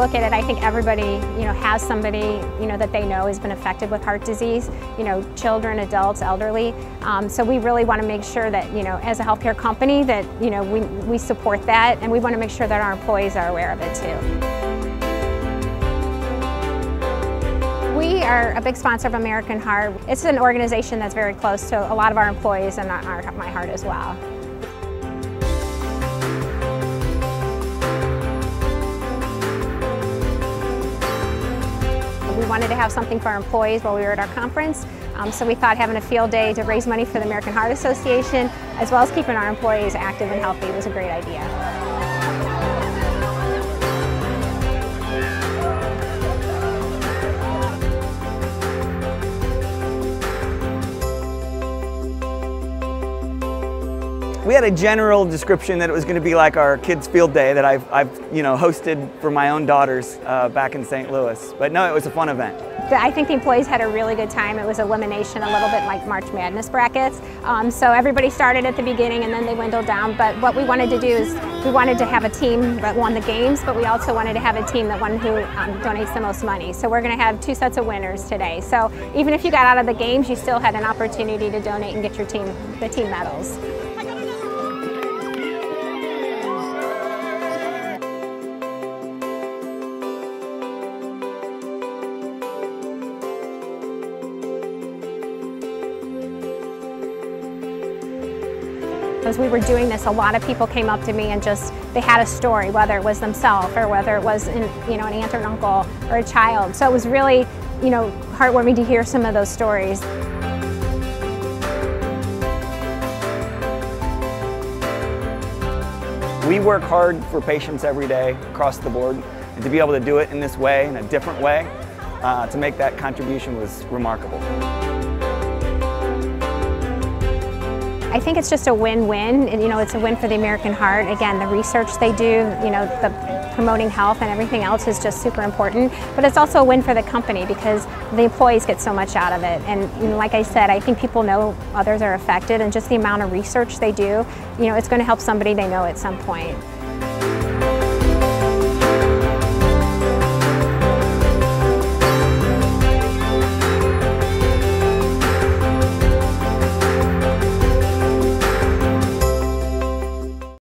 look at it, I think everybody, you know, has somebody, you know, that they know has been affected with heart disease, you know, children, adults, elderly. Um, so we really want to make sure that, you know, as a healthcare company that, you know, we, we support that and we want to make sure that our employees are aware of it too. We are a big sponsor of American Heart. It's an organization that's very close to a lot of our employees and our, my heart as well. Wanted to have something for our employees while we were at our conference, um, so we thought having a field day to raise money for the American Heart Association, as well as keeping our employees active and healthy was a great idea. We had a general description that it was going to be like our kids' field day that I've, I've you know, hosted for my own daughters uh, back in St. Louis. But no, it was a fun event. I think the employees had a really good time. It was elimination, a little bit like March Madness brackets. Um, so everybody started at the beginning and then they dwindled down. But what we wanted to do is we wanted to have a team that won the games, but we also wanted to have a team that won who um, donates the most money. So we're going to have two sets of winners today. So even if you got out of the games, you still had an opportunity to donate and get your team the team medals. As we were doing this, a lot of people came up to me and just, they had a story, whether it was themselves or whether it was, in, you know, an aunt or an uncle or a child. So it was really, you know, heartwarming to hear some of those stories. We work hard for patients every day across the board, and to be able to do it in this way, in a different way, uh, to make that contribution was remarkable. I think it's just a win-win. You know, it's a win for the American Heart. Again, the research they do, you know, the promoting health and everything else is just super important. But it's also a win for the company because the employees get so much out of it. And you know, like I said, I think people know others are affected and just the amount of research they do, you know, it's going to help somebody they know at some point.